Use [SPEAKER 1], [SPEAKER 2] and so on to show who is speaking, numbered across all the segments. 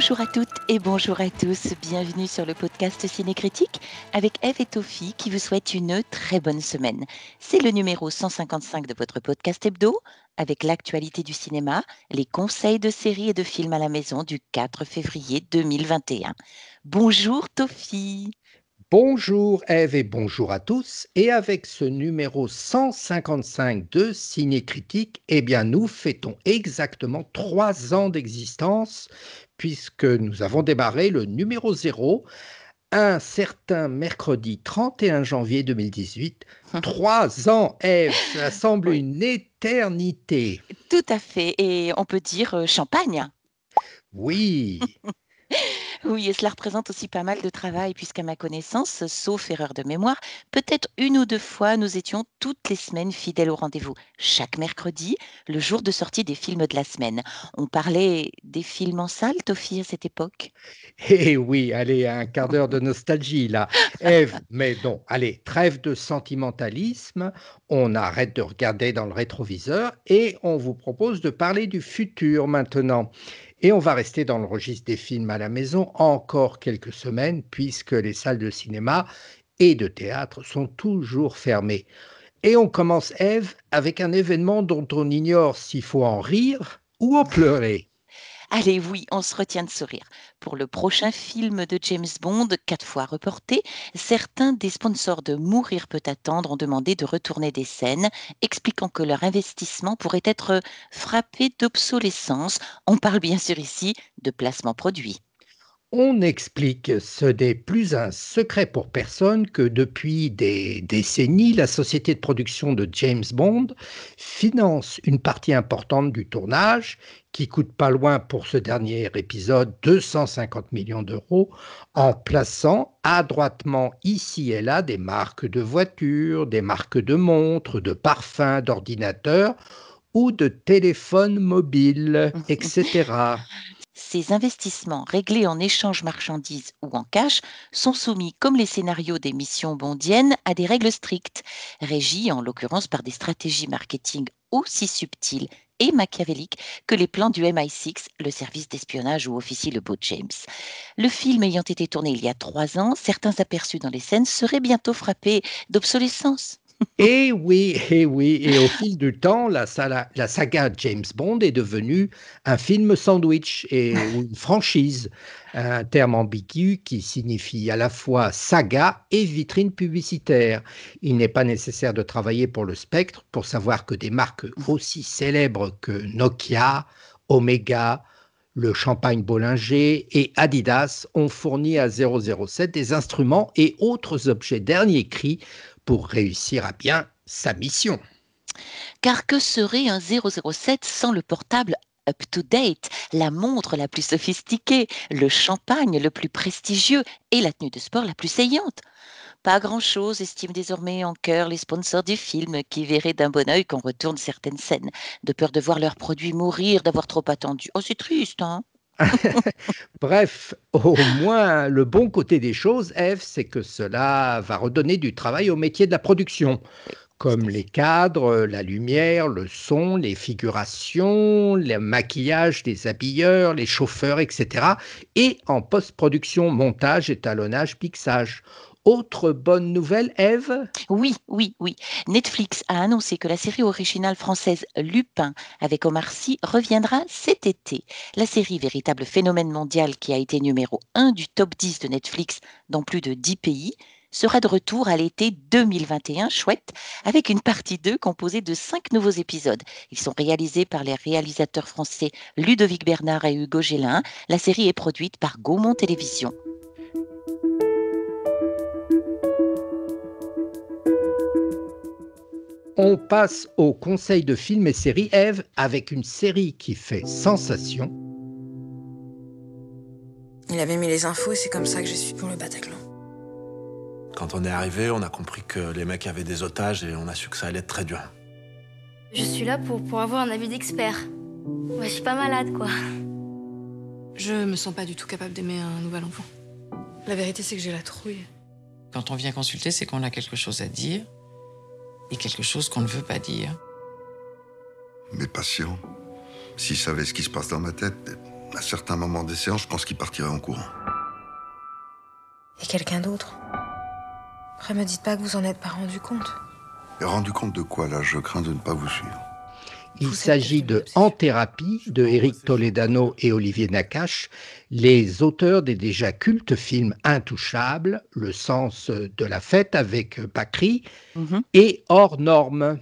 [SPEAKER 1] Bonjour à toutes et bonjour à tous. Bienvenue sur le podcast Cinécritique avec Eve et Tophie qui vous souhaitent une très bonne semaine. C'est le numéro 155 de votre podcast hebdo avec l'actualité du cinéma, les conseils de séries et de films à la maison du 4 février 2021. Bonjour Tophie.
[SPEAKER 2] Bonjour Eve et bonjour à tous. Et avec ce numéro 155 de Ciné Critique, eh bien nous fêtons exactement trois ans d'existence puisque nous avons démarré le numéro 0 un certain mercredi 31 janvier 2018. Trois ans, Eve, ça semble une éternité.
[SPEAKER 1] Tout à fait. Et on peut dire euh, champagne.
[SPEAKER 2] Oui.
[SPEAKER 1] Oui, et cela représente aussi pas mal de travail, puisqu'à ma connaissance, sauf erreur de mémoire, peut-être une ou deux fois, nous étions toutes les semaines fidèles au rendez-vous. Chaque mercredi, le jour de sortie des films de la semaine. On parlait des films en salle, Tophie, à cette époque?
[SPEAKER 2] Eh oui, allez, un quart d'heure de nostalgie, là. Eve, mais non, allez, trêve de sentimentalisme, on arrête de regarder dans le rétroviseur et on vous propose de parler du futur maintenant. Et on va rester dans le registre des films à la maison encore quelques semaines, puisque les salles de cinéma et de théâtre sont toujours fermées. Et on commence, Eve, avec un événement dont on ignore s'il faut en rire ou en pleurer.
[SPEAKER 1] Allez, oui, on se retient de sourire. Pour le prochain film de James Bond, quatre fois reporté, certains des sponsors de Mourir peut attendre ont demandé de retourner des scènes, expliquant que leur investissement pourrait être frappé d'obsolescence. On parle bien sûr ici de placement produit.
[SPEAKER 2] On explique, ce n'est plus un secret pour personne que depuis des décennies, la société de production de James Bond finance une partie importante du tournage, qui coûte pas loin pour ce dernier épisode 250 millions d'euros, en plaçant adroitement ici et là des marques de voitures, des marques de montres, de parfums, d'ordinateurs ou de téléphones mobiles, etc.
[SPEAKER 1] Ces investissements réglés en échange marchandises ou en cash sont soumis, comme les scénarios des missions bondiennes, à des règles strictes, régies en l'occurrence par des stratégies marketing aussi subtiles et machiavéliques que les plans du MI6, le service d'espionnage où officie le beau James. Le film ayant été tourné il y a trois ans, certains aperçus dans les scènes seraient bientôt frappés d'obsolescence.
[SPEAKER 2] Et oui, et oui, et au fil du temps, la, la, saga James Bond est devenue un film sandwich et une franchise, un terme ambigu qui signifie à la fois saga et vitrine publicitaire. Il n'est pas nécessaire de travailler pour le spectre pour savoir que des marques aussi célèbres que Nokia, Omega, le champagne Bollinger et Adidas ont fourni à 007 des instruments et autres objets dernier cri pour réussir à bien sa mission.
[SPEAKER 1] Car que serait un 007 sans le portable up-to-date, la montre la plus sophistiquée, le champagne le plus prestigieux et la tenue de sport la plus saillante pas grand-chose, estiment désormais en cœur les sponsors du film qui verraient d'un bon oeil qu'on retourne certaines scènes, de peur de voir leurs produits mourir, d'avoir trop attendu. Oh, c'est triste, hein
[SPEAKER 2] Bref, au moins le bon côté des choses, Eve, c'est que cela va redonner du travail au métier de la production, comme les cadres, la lumière, le son, les figurations, le maquillage des habilleurs, les chauffeurs, etc. Et en post-production, montage, étalonnage, pixage. Autre bonne nouvelle, Eve?
[SPEAKER 1] Oui, oui, oui. Netflix a annoncé que la série originale française Lupin avec Omar Sy reviendra cet été. La série, véritable phénomène mondial qui a été numéro 1 du top 10 de Netflix dans plus de 10 pays, sera de retour à l'été 2021, chouette, avec une partie 2 composée de 5 nouveaux épisodes. Ils sont réalisés par les réalisateurs français Ludovic Bernard et Hugo Gélin. La série est produite par Gaumont Télévision.
[SPEAKER 2] On passe au conseil de films et séries Eve avec une série qui fait sensation.
[SPEAKER 3] Il avait mis les infos et c'est comme ça que je suis pour le Bataclan.
[SPEAKER 4] Quand on est arrivé, on a compris que les mecs avaient des otages et on a su que ça allait être très dur.
[SPEAKER 5] Je suis là pour, pour avoir un avis d'expert. Moi, je suis pas malade, quoi.
[SPEAKER 3] Je me sens pas du tout capable d'aimer un nouvel enfant. La vérité, c'est que j'ai la trouille.
[SPEAKER 6] Quand on vient consulter, c'est qu'on a quelque chose à dire et quelque chose qu'on ne veut pas dire.
[SPEAKER 7] Mes patients, s'ils savaient ce qui se passe dans ma tête, À certains moments des séances, je pense qu'il partirait en courant.
[SPEAKER 3] Et quelqu'un d'autre? Après, me dites pas que vous en êtes pas rendu compte.
[SPEAKER 7] Et rendu compte de quoi là? Je crains de ne pas vous suivre.
[SPEAKER 2] Il s'agit de En thérapie de Eric Toledano et Olivier Nakache, les auteurs des déjà cultes films Intouchables, Le sens de la fête avec Pacry
[SPEAKER 1] Mhm.
[SPEAKER 2] et Hors normes.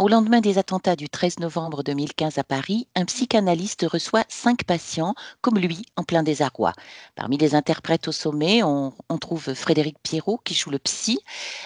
[SPEAKER 1] Au lendemain des attentats du 13 novembre 2015 à Paris, un psychanalyste reçoit cinq patients comme lui en plein désarroi. Parmi les interprètes au sommet, on, trouve Frédéric Pierrot qui joue le psy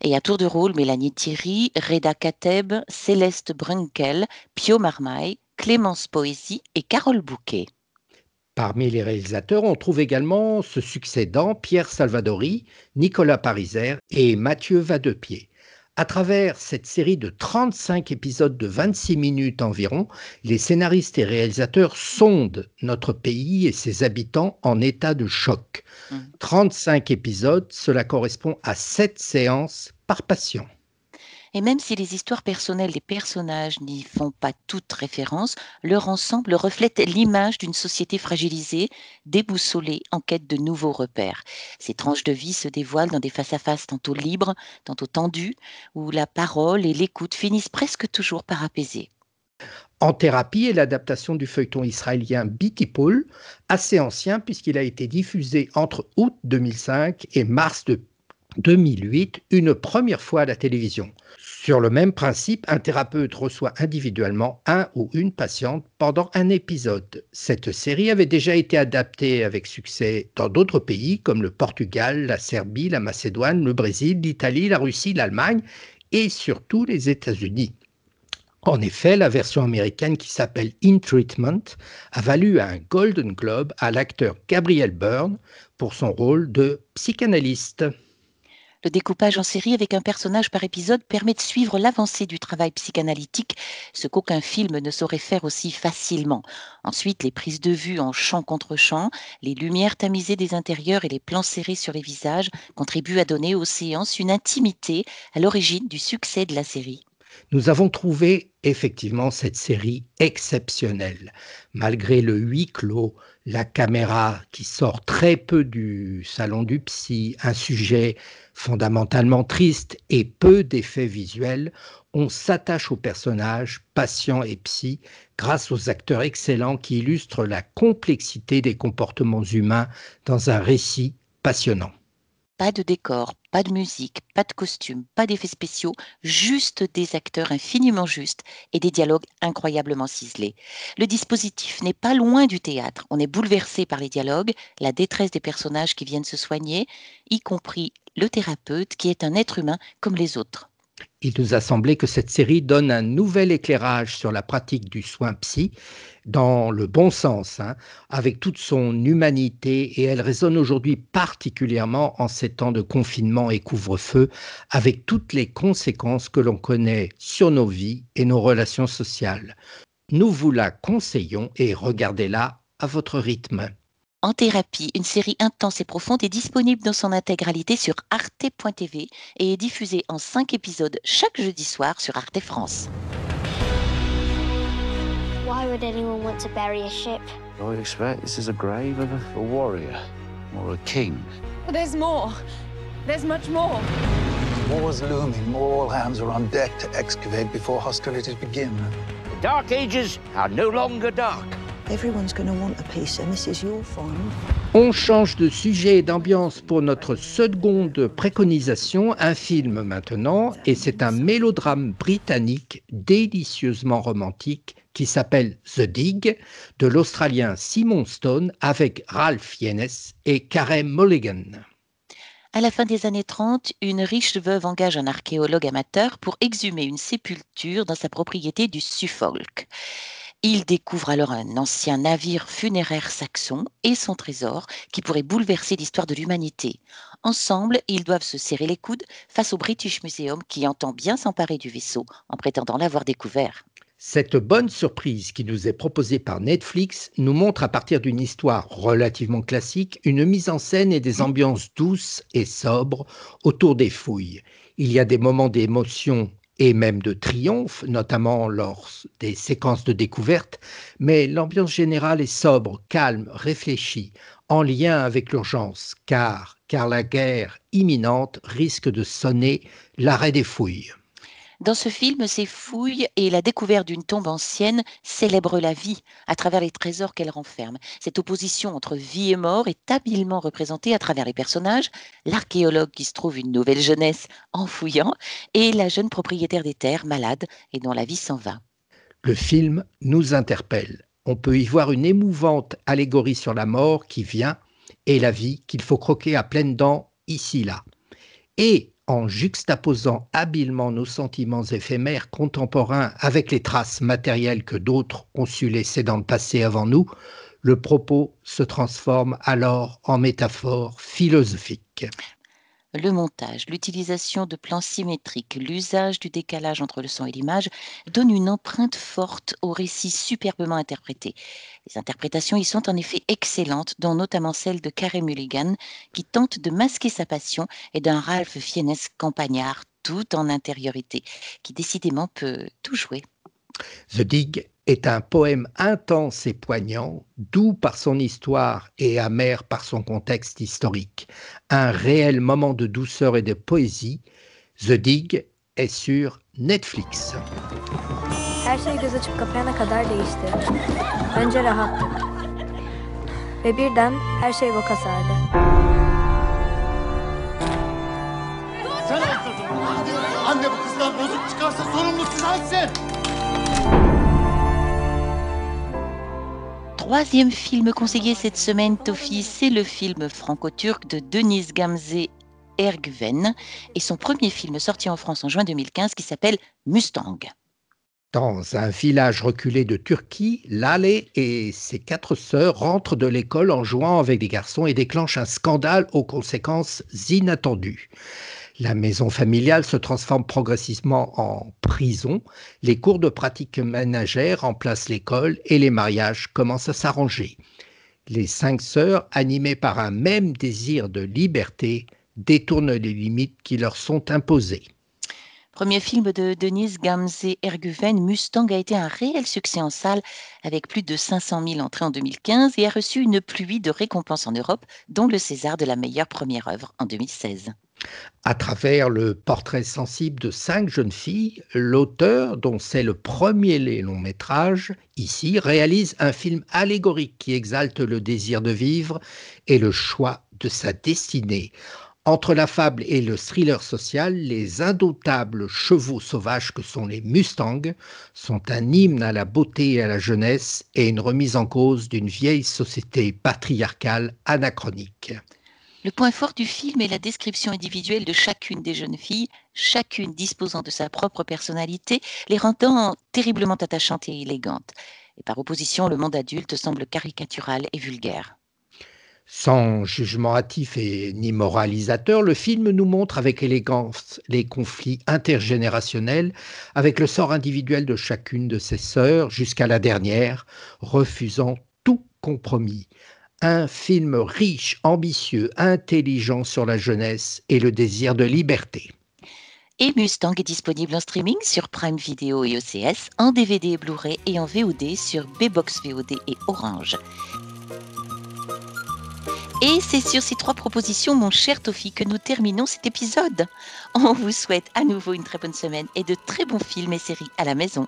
[SPEAKER 1] et à tour de rôle Mélanie Thierry, Reda Kateb, Céleste Brunkel, Pio Marmaille, Clémence Poésie et Carole Bouquet.
[SPEAKER 2] Parmi les réalisateurs, on trouve également se succédant Pierre Salvadori, Nicolas Pariser et Mathieu Vadepied. À travers cette série de 35 épisodes de 26 minutes environ, les scénaristes et réalisateurs sondent notre pays et ses habitants en état de choc.
[SPEAKER 1] Mm.
[SPEAKER 2] 35 épisodes, cela correspond à 7 séances par patient.
[SPEAKER 1] Et même si les histoires personnelles des personnages n'y font pas toute référence, leur ensemble reflète l'image d'une société fragilisée, déboussolée, en quête de nouveaux repères. Ces tranches de vie se dévoilent dans des face-à-face tantôt libres, tantôt tendus, où la parole et l'écoute finissent presque toujours par apaiser.
[SPEAKER 2] En thérapie est l'adaptation du feuilleton israélien Paul, assez ancien puisqu'il a été diffusé entre août 2005 et mars de 2008, une première fois à la télévision. Sur le même principe, un thérapeute reçoit individuellement un ou une patiente pendant un épisode. Cette série avait déjà été adaptée avec succès dans d'autres pays comme le Portugal, la Serbie, la Macédoine, le Brésil, l'Italie, la Russie, l'Allemagne et surtout les États-Unis. En effet, la version américaine qui s'appelle In Treatment a valu un Golden Globe à l'acteur Gabriel Byrne pour son rôle de psychanalyste.
[SPEAKER 1] Le découpage en série avec un personnage par épisode permet de suivre l'avancée du travail psychanalytique, ce qu'aucun film ne saurait faire aussi facilement. Ensuite, les prises de vue en champ contre champ, les lumières tamisées des intérieurs et les plans serrés sur les visages contribuent à donner aux séances une intimité à l'origine du succès de la série.
[SPEAKER 2] Nous avons trouvé effectivement cette série exceptionnelle. Malgré le huis clos, la caméra qui sort très peu du salon du psy, un sujet fondamentalement triste et peu d'effets visuels, on s'attache aux personnages, patients et psy, grâce aux acteurs excellents qui illustrent la complexité des comportements humains dans un récit passionnant.
[SPEAKER 1] Pas de décor, pas de musique, pas de costume, pas d'effets spéciaux, juste des acteurs infiniment justes et des dialogues incroyablement ciselés. Le dispositif n'est pas loin du théâtre. On est bouleversé par les dialogues, la détresse des personnages qui viennent se soigner, y compris le thérapeute qui est un être humain comme les autres.
[SPEAKER 2] Il nous a semblé que cette série donne un nouvel éclairage sur la pratique du soin psy, dans le bon sens, hein, avec toute son humanité, et elle résonne aujourd'hui particulièrement en ces temps de confinement et couvre-feu, avec toutes les conséquences que l'on connaît sur nos vies et nos relations sociales. Nous vous la conseillons et regardez-la à votre rythme.
[SPEAKER 1] En thérapie, une série intense et profonde est disponible dans son intégralité sur arte.tv et est diffusée en 5 épisodes chaque jeudi soir sur Arte France.
[SPEAKER 5] Why would anyone want to bury a ship?
[SPEAKER 8] I would expect this is a grave of a, a warrior or a king.
[SPEAKER 3] There's more. There's much more.
[SPEAKER 9] War's looming. All hands are on deck to excavate before hostilities begin.
[SPEAKER 8] The Dark Ages are no longer dark.
[SPEAKER 10] Everyone's going to want a piece, and this is your find.
[SPEAKER 2] On change de sujet et d'ambiance pour notre seconde préconisation, un film maintenant, et c'est un mélodrame britannique délicieusement romantique qui s'appelle The Dig, de l'Australien Simon Stone avec Ralph Fiennes et Karen Mulligan.
[SPEAKER 1] À la fin des années 30, une riche veuve engage un archéologue amateur pour exhumer une sépulture dans sa propriété du Suffolk. Il découvre alors un ancien navire funéraire saxon et son trésor qui pourrait bouleverser l'histoire de l'humanité. Ensemble, ils doivent se serrer les coudes face au British Museum qui entend bien s'emparer du vaisseau en prétendant l'avoir découvert.
[SPEAKER 2] Cette bonne surprise qui nous est proposée par Netflix nous montre à partir d'une histoire relativement classique une mise en scène et des ambiances douces et sobres autour des fouilles. Il y a des moments d'émotion et même de triomphe, notamment lors des séquences de découverte, mais l'ambiance générale est sobre, calme, réfléchie, en lien avec l'urgence, car, car la guerre imminente risque de sonner l'arrêt des fouilles.
[SPEAKER 1] Dans ce film, ces fouilles et la découverte d'une tombe ancienne célèbrent la vie à travers les trésors qu'elle renferme. Cette opposition entre vie et mort est habilement représentée à travers les personnages, l'archéologue qui se trouve une nouvelle jeunesse en fouillant et la jeune propriétaire des terres malade et dont la vie s'en va.
[SPEAKER 2] Le film nous interpelle. On peut y voir une émouvante allégorie sur la mort qui vient et la vie qu'il faut croquer à pleines dents ici-là. Et en juxtaposant habilement nos sentiments éphémères contemporains avec les traces matérielles que d'autres ont su laisser dans le passé avant nous, le propos se transforme alors en métaphore philosophique.
[SPEAKER 1] Le montage, l'utilisation de plans symétriques, l'usage du décalage entre le son et l'image donnent une empreinte forte au récit superbement interprété. Les interprétations y sont en effet excellentes, dont notamment celle de Carey Mulligan, qui tente de masquer sa passion, et d'un Ralph Fiennes campagnard, tout en intériorité, qui décidément peut tout jouer.
[SPEAKER 2] Est un poème intense et poignant, doux par son histoire et amer par son contexte historique. Un réel moment de douceur et de poésie. The Dig est sur Netflix.
[SPEAKER 11] Her şey göz açıp kapayana kadar değişti. Önce rahattık. Ve birden her şey boka sardı.
[SPEAKER 12] Sen Anne bu kızdan bozuk çıkarsa sorumlusu sensin.
[SPEAKER 1] Troisième film conseillé cette semaine, Tofi, c'est le film franco-turc de Denise Gamze Ergüven et son premier film sorti en France en juin 2015 qui s'appelle Mustang.
[SPEAKER 2] Dans un village reculé de Turquie, Lale et ses quatre sœurs rentrent de l'école en jouant avec des garçons et déclenchent un scandale aux conséquences inattendues. La maison familiale se transforme progressivement en prison, les cours de pratique ménagère remplacent l'école et les mariages commencent à s'arranger. Les cinq sœurs, animées par un même désir de liberté, détournent les limites qui leur sont imposées.
[SPEAKER 1] Premier film de Denise Gamze Erguven, Mustang a été un réel succès en salle avec plus de 500 000 entrées en 2015 et a reçu une pluie de récompenses en Europe, dont le César de la meilleure première œuvre en 2016.
[SPEAKER 2] À travers le portrait sensible de cinq jeunes filles, l'auteur, dont c'est le premier long métrage, ici, réalise un film allégorique qui exalte le désir de vivre et le choix de sa destinée. Entre la fable et le thriller social, les indomptables chevaux sauvages que sont les Mustangs sont un hymne à la beauté et à la jeunesse et une remise en cause d'une vieille société patriarcale anachronique.
[SPEAKER 1] Le point fort du film est la description individuelle de chacune des jeunes filles, chacune disposant de sa propre personnalité, les rendant terriblement attachantes et élégantes. Et par opposition, le monde adulte semble caricatural et vulgaire.
[SPEAKER 2] Sans jugement hâtif et ni moralisateur, le film nous montre avec élégance les conflits intergénérationnels, avec le sort individuel de chacune de ses sœurs jusqu'à la dernière, refusant tout compromis un film riche, ambitieux, intelligent sur la jeunesse et le désir de liberté.
[SPEAKER 1] Et Mustang est disponible en streaming sur Prime Video et OCS, en DVD et Blu-ray et en VOD sur B-Box VOD et Orange. Et c'est sur ces trois propositions, mon cher Tofi, que nous terminons cet épisode. On vous souhaite à nouveau une très bonne semaine et de très bons films et séries à la maison.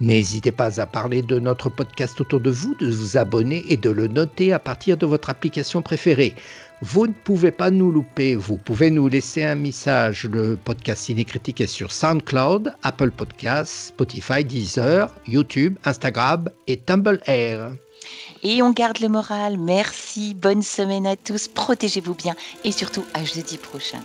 [SPEAKER 2] N'hésitez pas à parler de notre podcast autour de vous, de vous abonner et de le noter à partir de votre application préférée. Vous ne pouvez pas nous louper, vous pouvez nous laisser un message. Le podcast Cinécritique est sur SoundCloud, Apple Podcasts, Spotify, Deezer, YouTube, Instagram et Tumblr.
[SPEAKER 1] Et on garde le moral. Merci, bonne semaine à tous, protégez-vous bien et surtout à jeudi prochain.